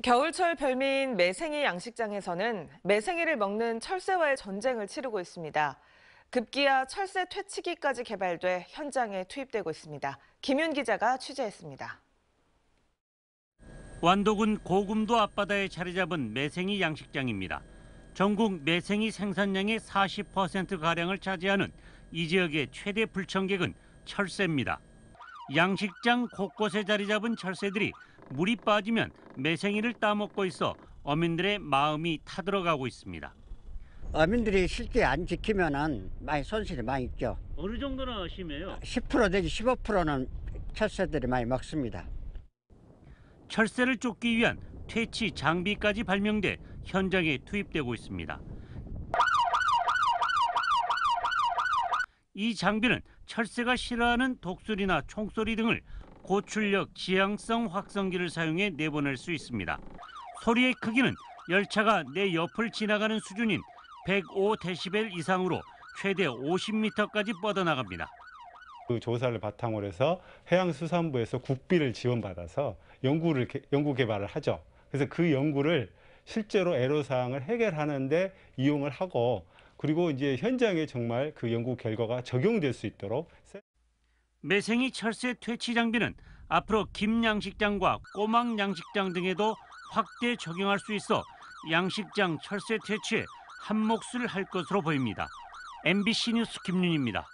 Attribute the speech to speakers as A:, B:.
A: 겨울철 별미인 매생이 양식장에서는 매생이를 먹는 철새와의 전쟁을 치르고 있습니다. 급기야 철새 퇴치기까지 개발돼 현장에 투입되고 있습니다. 김윤 기자가 취재했습니다.
B: 완도군 고금도 앞바다에 자리 잡은 매생이 양식장입니다. 전국 매생이 생산량의 40%가량을 차지하는 이 지역의 최대 불청객은 철새입니다. 양식장 곳곳에 자리 잡은 철새들이 물이 빠지면 매생이를 따먹고 있어 어민들의 마음이 타들어가고 있습니다.
C: 어민들이 실제 안 지키면은 많이 손실이 많이 있죠.
B: 어느 정도나 심해요?
C: 10% 내지 15%는 철새들이 많이 먹습니다.
B: 철새를 쫓기 위한 퇴치 장비까지 발명돼 현장에 투입되고 있습니다. 이 장비는 철새가 싫어하는 독소리나 총소리 등을 고출력 지향성 확성기를 사용해 내보낼 수 있습니다. 소리의 크기는 열차가 내 옆을 지나가는 수준인 105데시벨 이상으로 최대 50m까지 뻗어나갑니다.
D: 그 조사를 바탕으로 해서 해양수산부에서 국비를 지원받아서 연구를 개- 연구 개발을 하죠. 그래서 그 연구를 실제로 애로사항을 해결하는데 이용을 하고 그리고 이제 현장에 정말 그 연구 결과가 적용될 수 있도록
B: 매생이 철새 퇴치 장비는 앞으로 김 양식장과 꼬막 양식장 등에도 확대 적용할 수 있어 양식장 철새 퇴치에 한 몫을 할 것으로 보입니다. MBC 뉴스 김윤입니다.